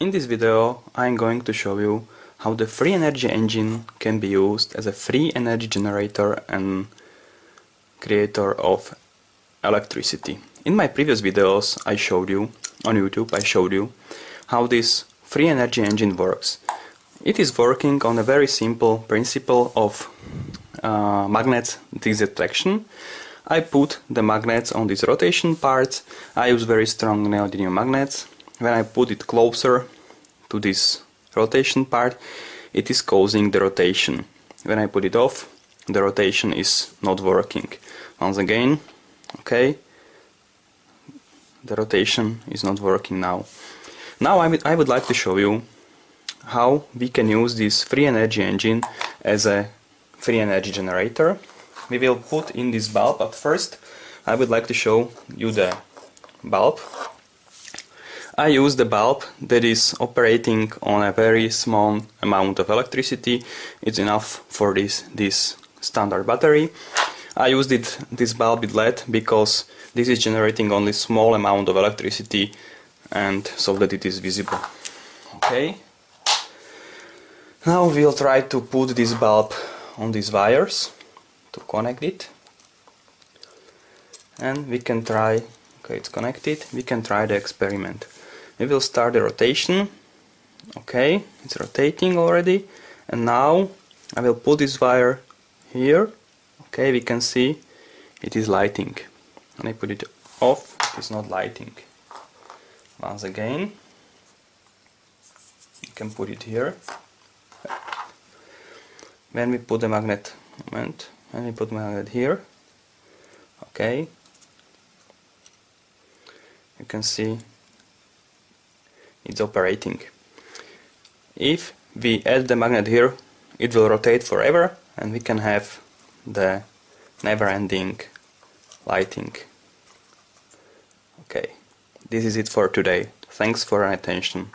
In this video I'm going to show you how the free energy engine can be used as a free energy generator and creator of electricity. In my previous videos I showed you, on YouTube I showed you how this free energy engine works. It is working on a very simple principle of uh, magnets disattraction. I put the magnets on this rotation part, I use very strong neodymium magnets when I put it closer to this rotation part it is causing the rotation. When I put it off the rotation is not working. Once again okay the rotation is not working now. Now I, I would like to show you how we can use this free energy engine as a free energy generator. We will put in this bulb but first I would like to show you the bulb I use the bulb that is operating on a very small amount of electricity. It's enough for this, this standard battery. I used it, this bulb with LED because this is generating only small amount of electricity and so that it is visible. Okay. Now we'll try to put this bulb on these wires to connect it and we can try okay it's connected we can try the experiment we will start the rotation. Okay it's rotating already. And now I will put this wire here. Okay we can see it is lighting. When I put it off it is not lighting. Once again you can put it here. When we put the magnet. Moment. When we put magnet here. Okay. You can see it's operating. If we add the magnet here, it will rotate forever and we can have the never-ending lighting. Okay, this is it for today. Thanks for your attention.